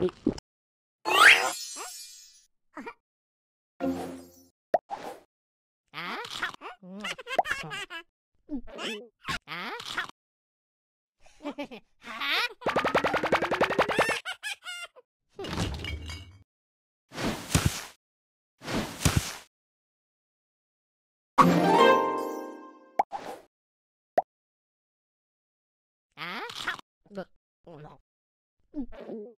ああ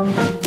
Bye.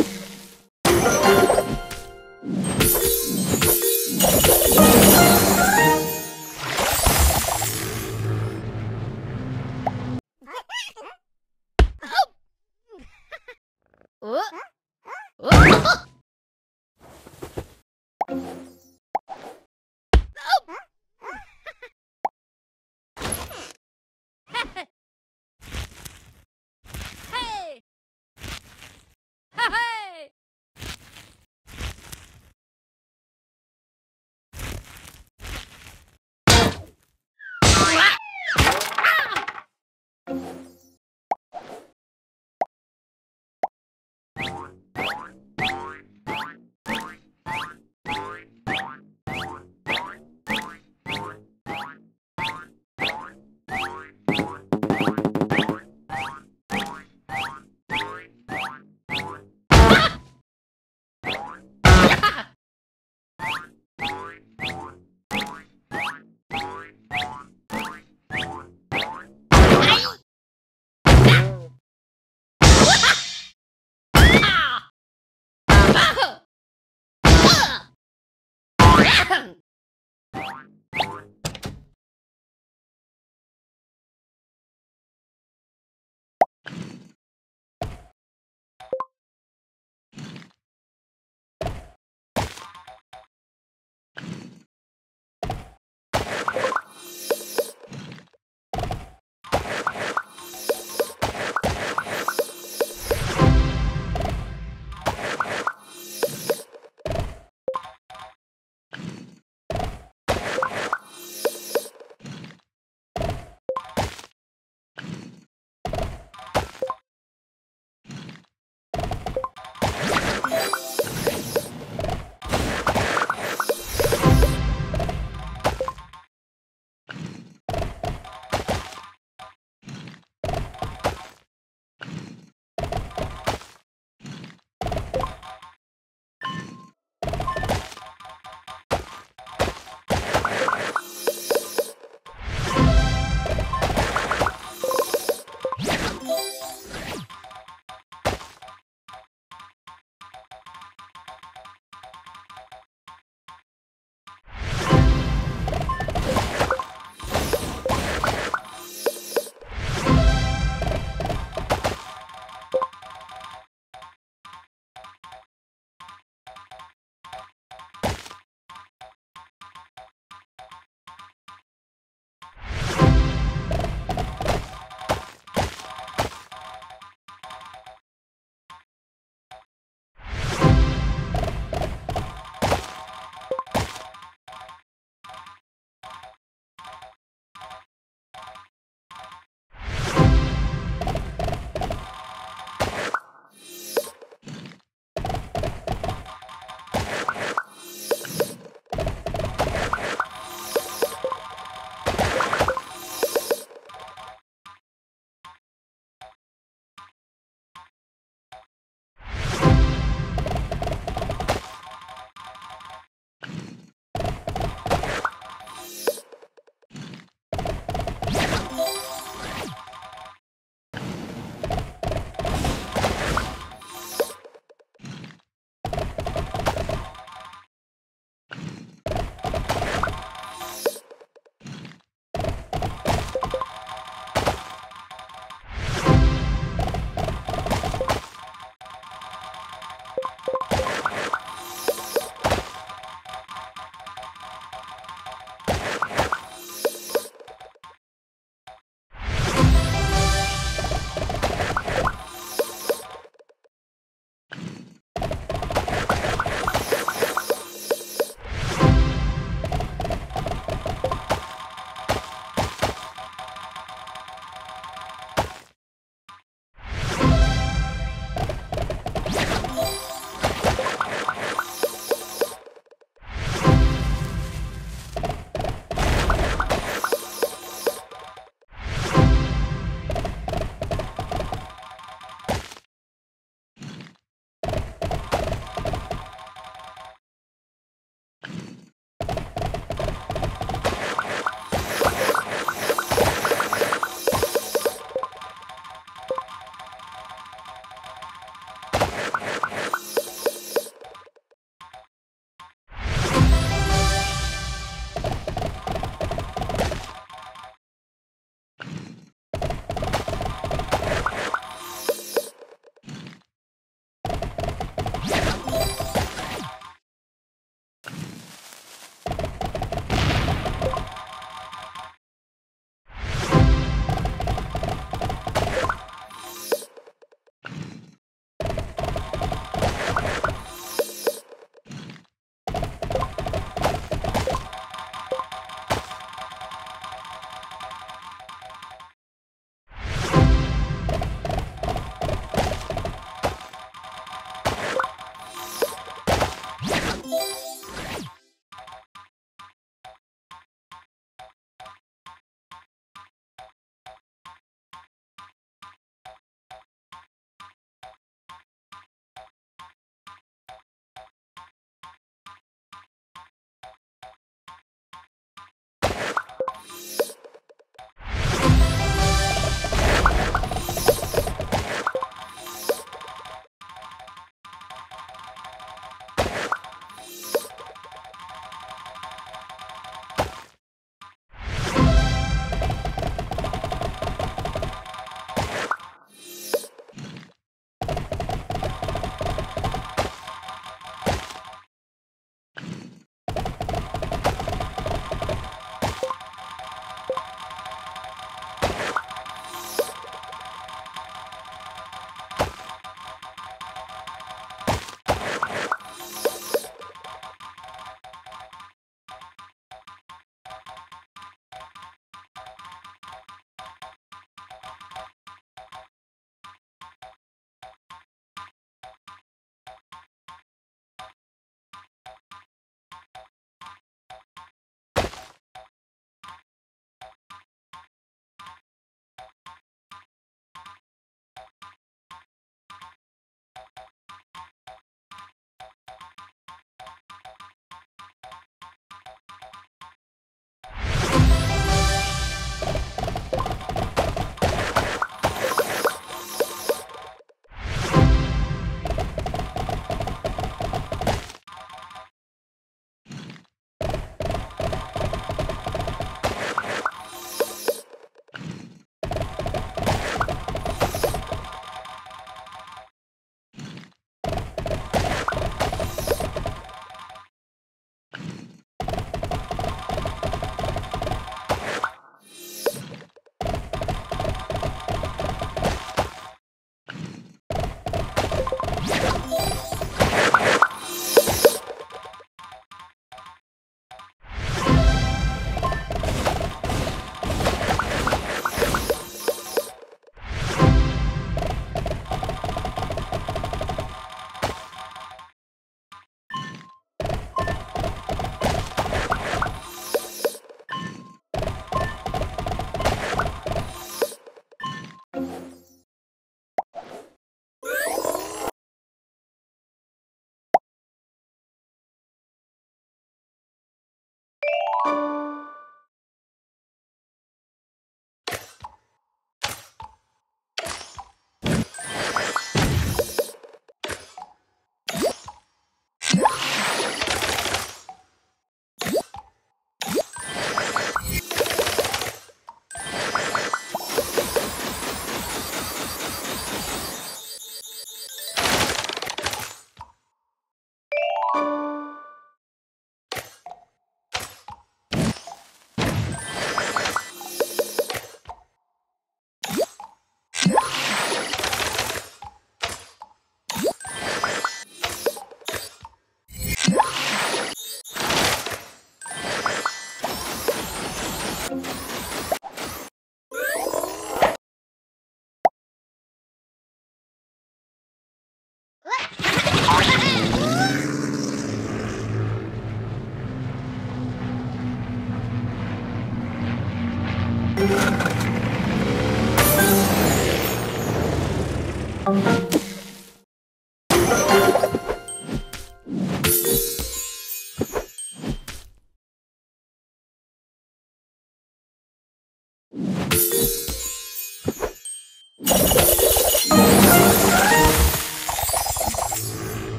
Bye.